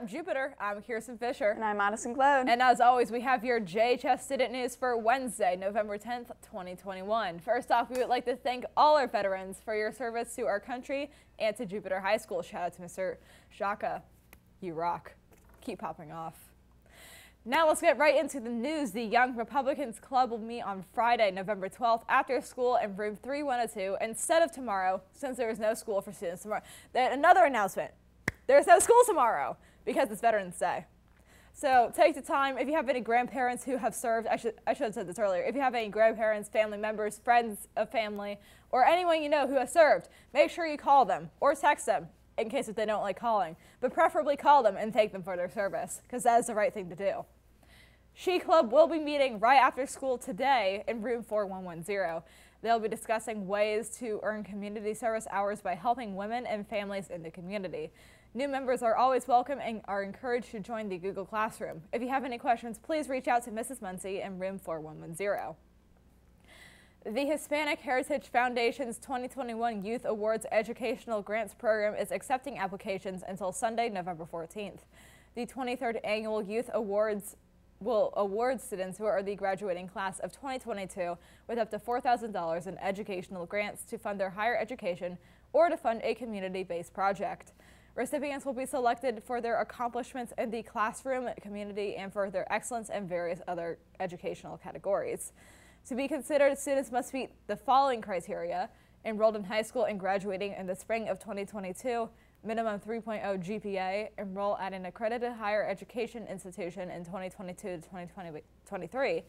Up, Jupiter? I'm Kirsten Fisher. And I'm Madison Glode. And as always, we have your JHS Student News for Wednesday, November 10th, 2021. First off, we would like to thank all our veterans for your service to our country and to Jupiter High School. Shout out to Mr. Shaka. You rock. Keep popping off. Now let's get right into the news. The Young Republicans Club will meet on Friday, November 12th after school in room 3102 instead of tomorrow since there is no school for students tomorrow. Then another announcement. There's no school tomorrow because it's Veterans Day. So take the time, if you have any grandparents who have served, I should, I should have said this earlier, if you have any grandparents, family members, friends of family, or anyone you know who has served, make sure you call them or text them in case if they don't like calling, but preferably call them and thank them for their service because that is the right thing to do. She Club will be meeting right after school today in room 4110. They'll be discussing ways to earn community service hours by helping women and families in the community. New members are always welcome and are encouraged to join the Google Classroom. If you have any questions, please reach out to Mrs. Muncie in room 4110. The Hispanic Heritage Foundation's 2021 Youth Awards Educational Grants Program is accepting applications until Sunday, November 14th. The 23rd Annual Youth Awards will award students who are the graduating class of 2022 with up to $4,000 in educational grants to fund their higher education or to fund a community-based project. Recipients will be selected for their accomplishments in the classroom, community, and for their excellence in various other educational categories. To be considered, students must meet the following criteria. Enrolled in high school and graduating in the spring of 2022, minimum 3.0 GPA, enroll at an accredited higher education institution in 2022 to 2023,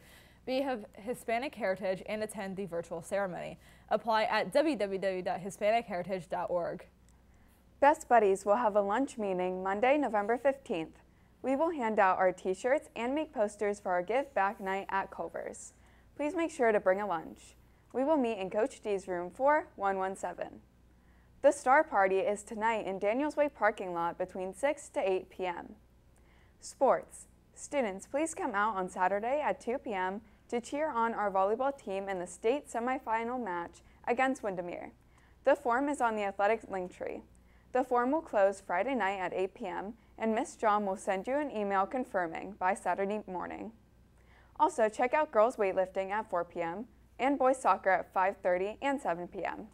be of Hispanic heritage, and attend the virtual ceremony. Apply at www.hispanicheritage.org. Best Buddies will have a lunch meeting Monday, November 15th. We will hand out our t-shirts and make posters for our Give Back Night at Culver's. Please make sure to bring a lunch. We will meet in Coach D's room 4117. The Star Party is tonight in Daniels Way parking lot between 6 to 8 p.m. Sports. Students, please come out on Saturday at 2 p.m. to cheer on our volleyball team in the state semifinal match against Windermere. The form is on the athletic link tree. The form will close Friday night at 8 p.m. and Miss John will send you an email confirming by Saturday morning. Also, check out girls weightlifting at 4 p.m. and boys soccer at 5.30 and 7 p.m.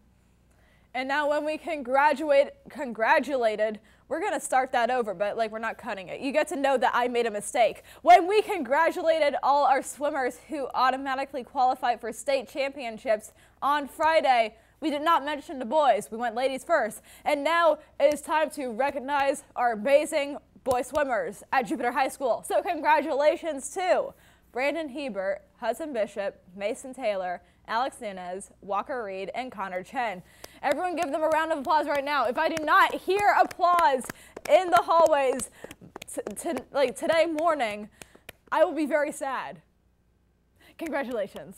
And now when we congratulate, congratulated, we're going to start that over, but like we're not cutting it. You get to know that I made a mistake. When we congratulated all our swimmers who automatically qualified for state championships on Friday, we did not mention the boys. We went ladies first. And now it is time to recognize our amazing boy swimmers at Jupiter High School. So congratulations to Brandon Hebert, Hudson Bishop, Mason Taylor, Alex Nunez, Walker Reed, and Connor Chen. Everyone give them a round of applause right now. If I do not hear applause in the hallways like today morning, I will be very sad. Congratulations.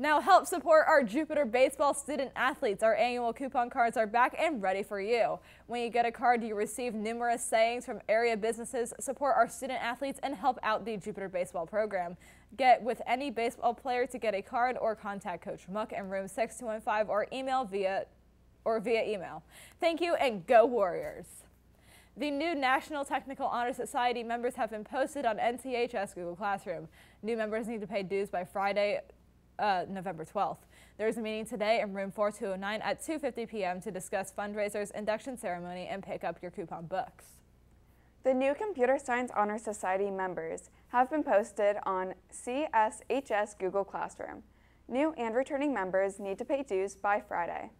Now help support our Jupiter baseball student athletes. Our annual coupon cards are back and ready for you. When you get a card, you receive numerous sayings from area businesses, support our student athletes, and help out the Jupiter baseball program. Get with any baseball player to get a card or contact Coach Muck in room 6215 or email via or via email. Thank you and go Warriors. The new National Technical Honor Society members have been posted on NTHS Google Classroom. New members need to pay dues by Friday, uh, November 12th. There is a meeting today in room 4209 at 2.50 p.m. to discuss fundraisers, induction ceremony, and pick up your coupon books. The new Computer Science Honor Society members have been posted on CSHS Google Classroom. New and returning members need to pay dues by Friday.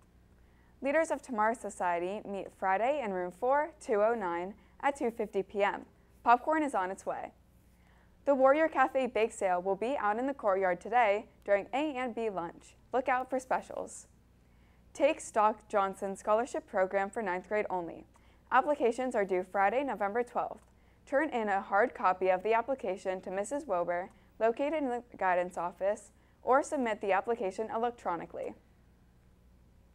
Leaders of Tomorrow Society meet Friday in room 4209 at 2.50 p.m. Popcorn is on its way. The Warrior Cafe bake sale will be out in the courtyard today during A and B lunch. Look out for specials. Take Stock Johnson Scholarship Program for 9th grade only. Applications are due Friday, November 12th. Turn in a hard copy of the application to Mrs. Wilbur, located in the guidance office, or submit the application electronically.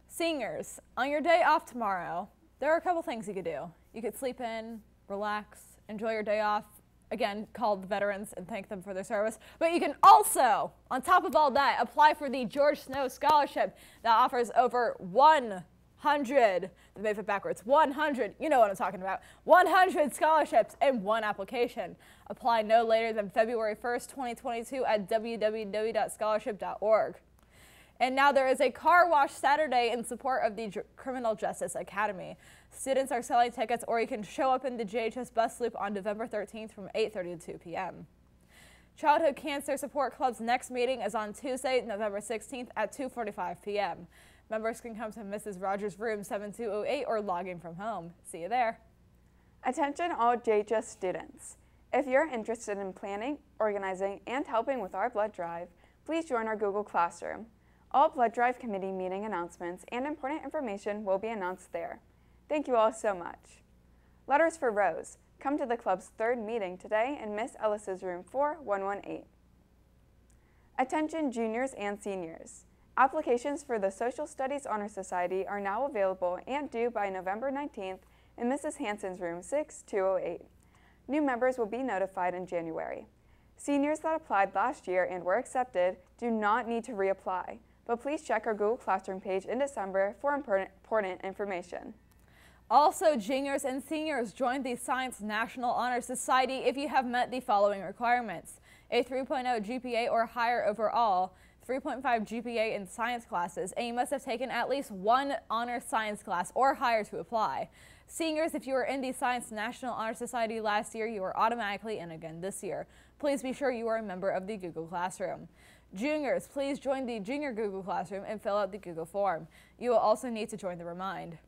Seniors, on your day off tomorrow, there are a couple things you could do. You could sleep in, relax, enjoy your day off. Again, call the veterans and thank them for their service. But you can also, on top of all that, apply for the George Snow Scholarship that offers over 100, they made it backwards, 100, you know what I'm talking about, 100 scholarships in one application. Apply no later than February 1st, 2022 at www.scholarship.org. And now there is a car wash Saturday in support of the Criminal Justice Academy. Students are selling tickets or you can show up in the JHS bus loop on November 13th from 8.30 to 2 p.m. Childhood Cancer Support Club's next meeting is on Tuesday, November 16th at 2.45 p.m. Members can come to Mrs. Rogers' room 7208 or log in from home. See you there. Attention all JHS students. If you're interested in planning, organizing, and helping with our blood drive, please join our Google Classroom. All Blood Drive Committee meeting announcements and important information will be announced there. Thank you all so much. Letters for Rose. Come to the club's third meeting today in Miss Ellis's room 4118. Attention juniors and seniors. Applications for the Social Studies Honor Society are now available and due by November 19th in Mrs. Hanson's room 6208. New members will be notified in January. Seniors that applied last year and were accepted do not need to reapply but please check our Google Classroom page in December for important information. Also, juniors and seniors join the Science National Honor Society if you have met the following requirements. A 3.0 GPA or higher overall, 3.5 GPA in science classes, and you must have taken at least one honor science class or higher to apply. Seniors, if you were in the Science National Honor Society last year, you are automatically in again this year. Please be sure you are a member of the Google Classroom. Juniors, please join the Junior Google Classroom and fill out the Google form. You will also need to join the Remind.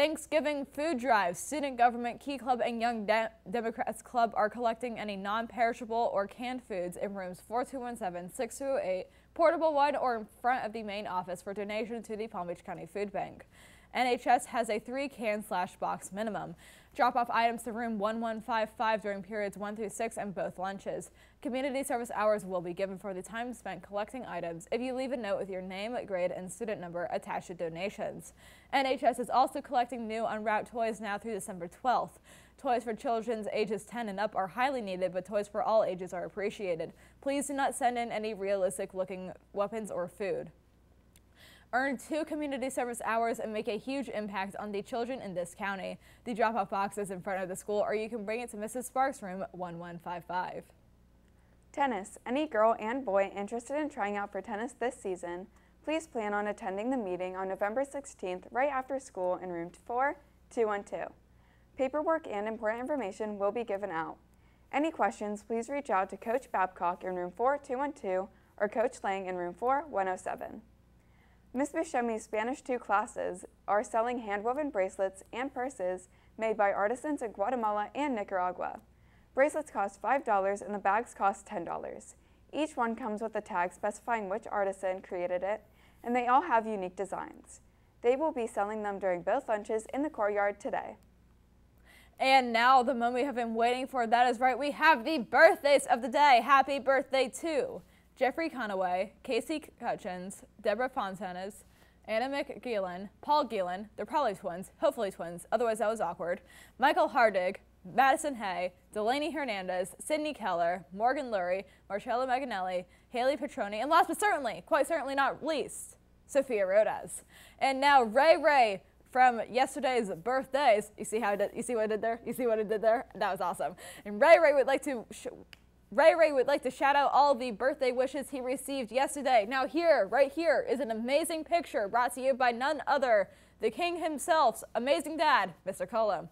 Thanksgiving Food Drive, Student Government Key Club and Young De Democrats Club are collecting any non-perishable or canned foods in rooms 4217, 6208, Portable One, or in front of the main office for donation to the Palm Beach County Food Bank. NHS has a three can slash box minimum. Drop off items to room 1155 during periods 1 through 6 and both lunches. Community service hours will be given for the time spent collecting items if you leave a note with your name, grade, and student number attached to donations. NHS is also collecting new unwrapped toys now through December 12th. Toys for children's ages 10 and up are highly needed, but toys for all ages are appreciated. Please do not send in any realistic looking weapons or food. Earn two community service hours and make a huge impact on the children in this county. The drop-off box is in front of the school or you can bring it to Mrs. Sparks' room 1155. Tennis. Any girl and boy interested in trying out for tennis this season, please plan on attending the meeting on November 16th right after school in room 4212. Paperwork and important information will be given out. Any questions, please reach out to Coach Babcock in room 4212 or Coach Lang in room 4107. Ms. Buscemi's Spanish 2 classes are selling handwoven bracelets and purses made by artisans in Guatemala and Nicaragua. Bracelets cost $5 and the bags cost $10. Each one comes with a tag specifying which artisan created it, and they all have unique designs. They will be selling them during both lunches in the courtyard today. And now the moment we have been waiting for, that is right, we have the birthdays of the day. Happy birthday to Jeffrey Conaway, Casey Hutchins, Deborah Fontanes, Anna McGeelan, Paul Geelan, they're probably twins, hopefully twins, otherwise that was awkward, Michael Hardig, Madison Hay, Delaney Hernandez, Sydney Keller, Morgan Lurie, Marcella Maganelli, Haley Petroni, and last but certainly, quite certainly not least, Sophia Rodas. And now Ray Ray from yesterday's birthdays. You see how I did, you see what I did there? You see what I did there? That was awesome. And Ray Ray would like to Ray Ray would like to shout out all the birthday wishes he received yesterday. Now here, right here, is an amazing picture brought to you by none other, the king himself, amazing dad, Mr. Cullum.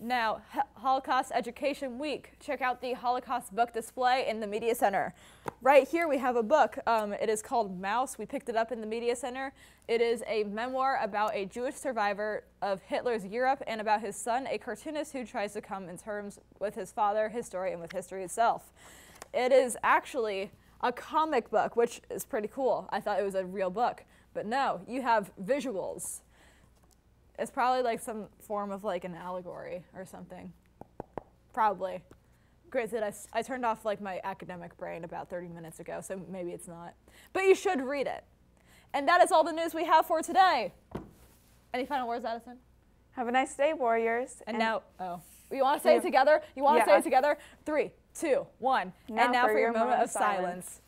Now, Holocaust Education Week. Check out the Holocaust book display in the Media Center. Right here we have a book. Um, it is called Maus. We picked it up in the Media Center. It is a memoir about a Jewish survivor of Hitler's Europe and about his son, a cartoonist who tries to come in terms with his father, his story, and with history itself. It is actually a comic book, which is pretty cool. I thought it was a real book. But no, you have visuals. It's probably like some form of like an allegory or something. Probably. Granted, I, I turned off like my academic brain about 30 minutes ago, so maybe it's not. But you should read it. And that is all the news we have for today. Any final words, Addison? Have a nice day, Warriors. And, and now, oh, you want to say it together? You want to yeah. say it together? Three, two, one. Now and now for, for your, your, moment, moment of silence. silence.